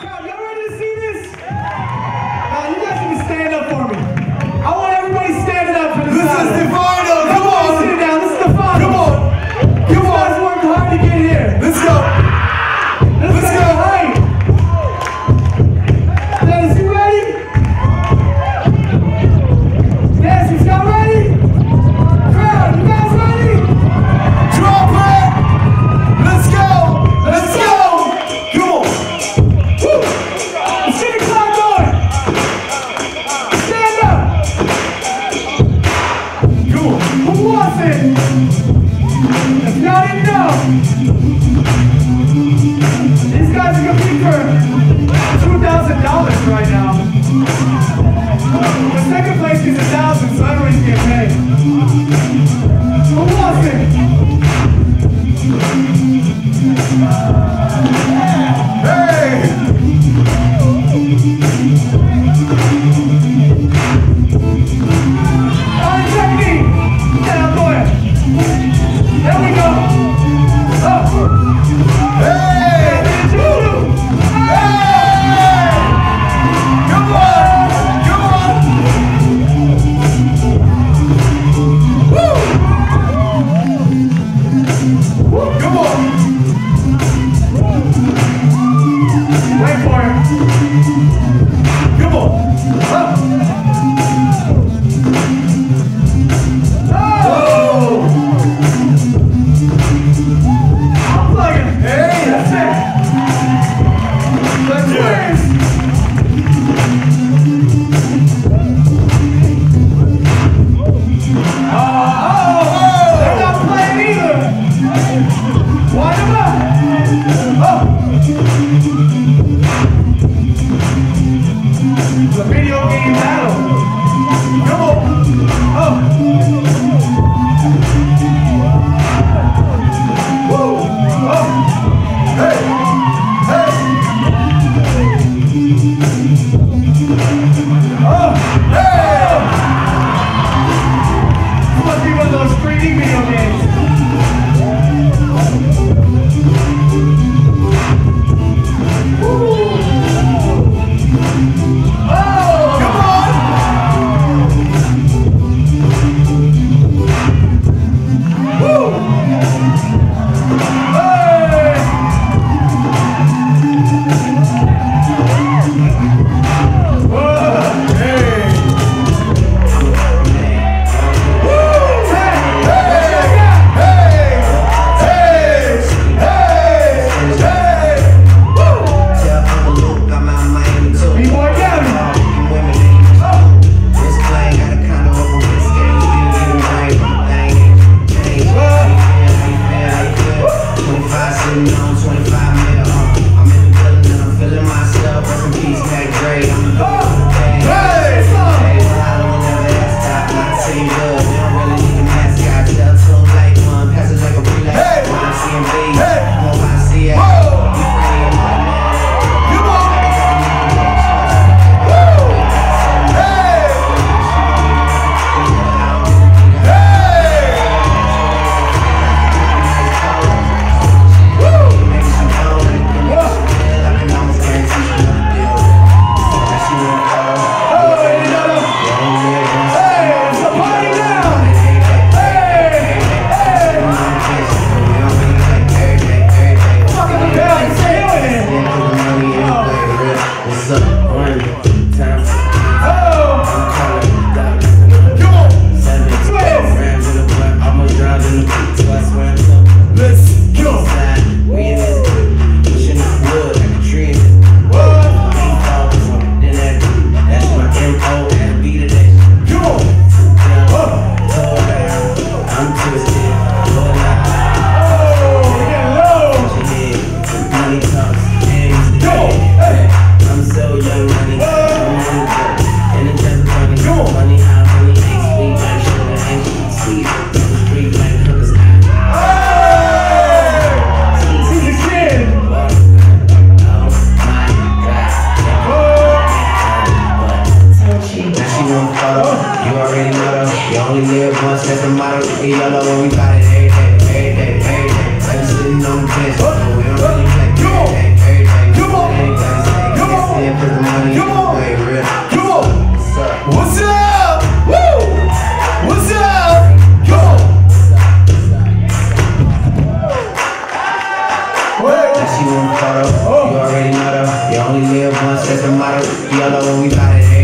Y'all ready to see this? Now, you guys need to stand up for me. for $2,000 right now. The second place is a 1000 so I don't even get paid. Who wants it? Hey! We got it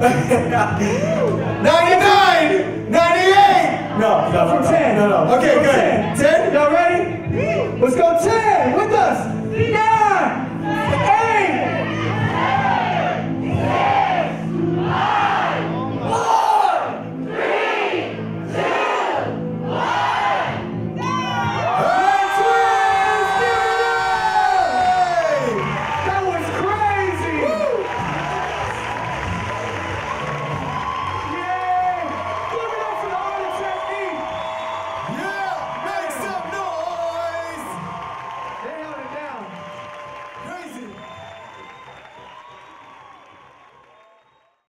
99! 98! No, no, no, no, 10. no, no. Okay, go good. 10? Y'all ready? Let's go 10 with us. 9!